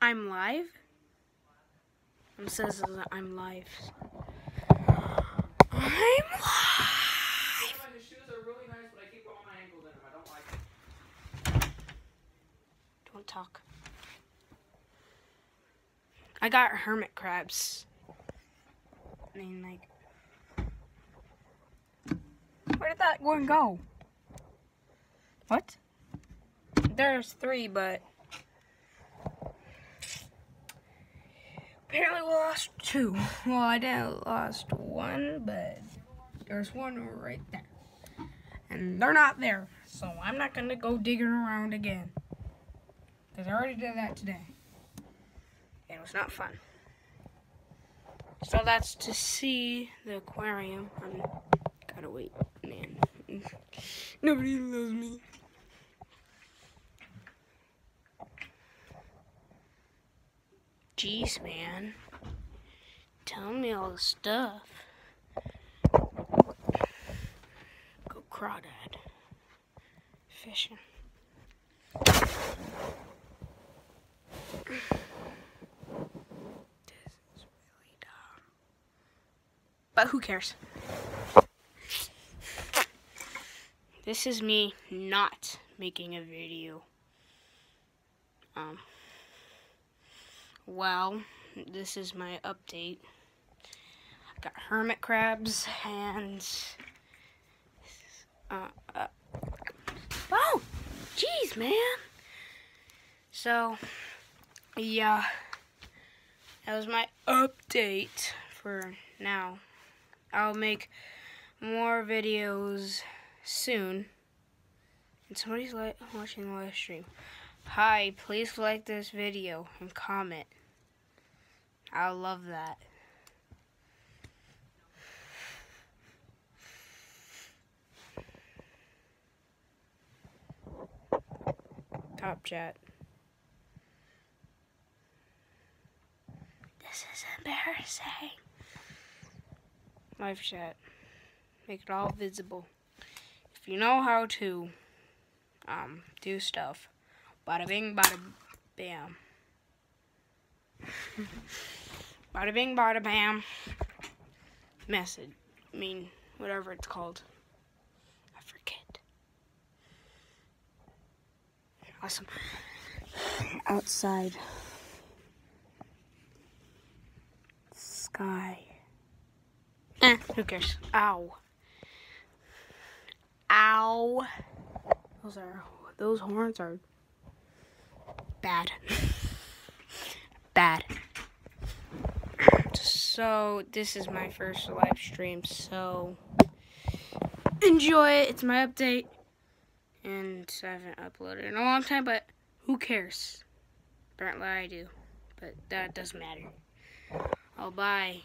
I'm live. It says that I'm live. I'm live. The shoes are really nice, but I keep all my ankles in them. I don't like it. Don't talk. I got hermit crabs. I mean, like, where did that one go? What? There's three, but apparently we lost two. Well, I didn't lost one, but there's one right there, and they're not there. So I'm not gonna go digging around again. Because I already did that today. And it was not fun. So that's to see the aquarium. I'm gotta wait, man. Nobody loves me. Jeez, man. Tell me all the stuff. Go crawdad. Fishing. This is really dumb. But who cares? This is me not making a video. Um, well, this is my update. I got hermit crabs and uh, uh oh, jeez, man. So, yeah, that was my update for now. I'll make more videos soon. And somebody's watching the live stream. Hi, please like this video and comment. I love that. Top chat. This is embarrassing. Live chat. Make it all visible. If you know how to um, do stuff, bada bing, bada bam. bada bing, bada bam. Message. I mean, whatever it's called. I forget. Awesome. Outside. Sky. Eh, who cares? Ow. Ow. Those are those horns are bad. bad. So this is my first live stream, so enjoy it. It's my update. And I haven't uploaded in a long time, but who cares? Apparently I do. But that doesn't matter. Oh, bye.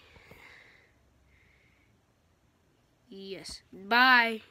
Yes. Bye.